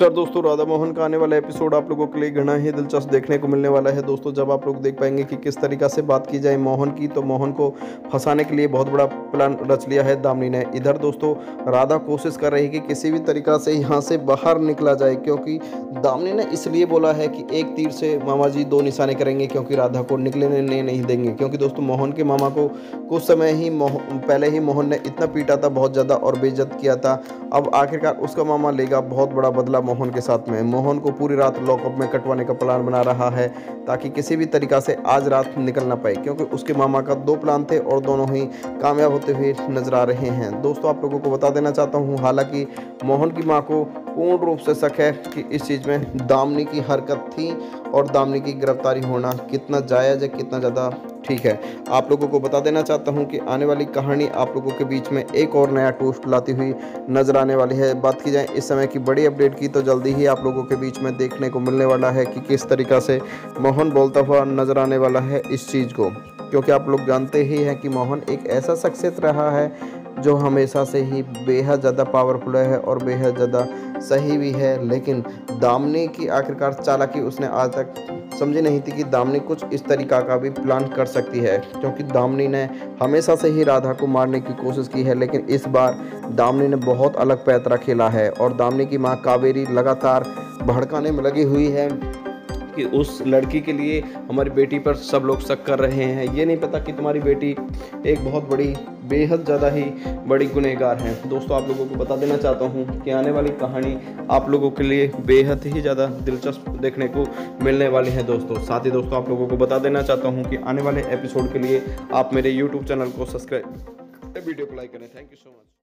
नमस्कार दोस्तों, राधा मोहन का आने वाला एपिसोड आप लोगों के लिए घना ही दिलचस्प देखने को मिलने वाला है। दोस्तों, जब आप लोग देख पाएँगे कि किस तरीका से बात की जाए मोहन की तो मोहन को फंसाने के लिए बहुत बड़ा प्लान रच लिया है दामनी ने। इधर दोस्तों, राधा कोशिश कर रही है कि किसी भी तरीका से यहाँ से बाहर निकला जाए, क्योंकि दामनी ने इसलिए बोला है कि एक तीर से मामा जी दो निशाने करेंगे, क्योंकि राधा को निकलने नहीं देंगे। क्योंकि दोस्तों, मोहन के मामा को कुछ समय ही पहले ही मोहन ने इतना पीटा था, बहुत ज़्यादा और बेइज्जत किया था। अब आखिरकार उसका मामा लेगा, बहुत बड़ा बदला मोहन के साथ में। मोहन को पूरी रात लॉकअप में कटवाने का प्लान बना रहा है, ताकि किसी भी तरीका से आज रात निकल ना पाए, क्योंकि उसके मामा का दो प्लान थे और दोनों ही कामयाब होते हुए नज़र आ रहे हैं। दोस्तों, आप लोगों को बता देना चाहता हूँ, हालाँकि मोहन की माँ को पूर्ण रूप से शक है कि इस चीज़ में दामनी की हरकत थी और दामनी की गिरफ्तारी होना कितना जायज़ है, कितना ज़्यादा ठीक है। आप लोगों को बता देना चाहता हूँ कि आने वाली कहानी आप लोगों के बीच में एक और नया टोस्ट लाती हुई नज़र आने वाली है। बात की जाए इस समय की बड़ी अपडेट की तो जल्दी ही आप लोगों के बीच में देखने को मिलने वाला है कि किस तरीका से मोहन बोलता हुआ नज़र आने वाला है इस चीज़ को। क्योंकि आप लोग जानते ही हैं कि मोहन एक ऐसा शख्सियत रहा है जो हमेशा से ही बेहद ज़्यादा पावरफुल है और बेहद ज़्यादा सही भी है, लेकिन दामनी की आखिरकार चालाकी उसने आज तक समझी नहीं थी कि दामनी कुछ इस तरीका का भी प्लान कर सकती है, क्योंकि दामनी ने हमेशा से ही राधा को मारने की कोशिश की है, लेकिन इस बार दामनी ने बहुत अलग पैतरा खेला है और दामनी की माँ कावेरी लगातार भड़काने में लगी हुई है कि उस लड़की के लिए हमारी बेटी पर सब लोग शक कर रहे हैं। ये नहीं पता कि तुम्हारी बेटी एक बहुत बड़ी बेहद ज़्यादा ही बड़ी गुनहगार हैं। दोस्तों, आप लोगों को बता देना चाहता हूँ कि आने वाली कहानी आप लोगों के लिए बेहद ही ज़्यादा दिलचस्प देखने को मिलने वाली है, दोस्तों। साथ ही, दोस्तों, आप लोगों को बता देना चाहता हूँ कि आने वाले एपिसोड के लिए आप मेरे यूट्यूब चैनल को सब्सक्राइब वीडियो को लाइक करें। Thank you so much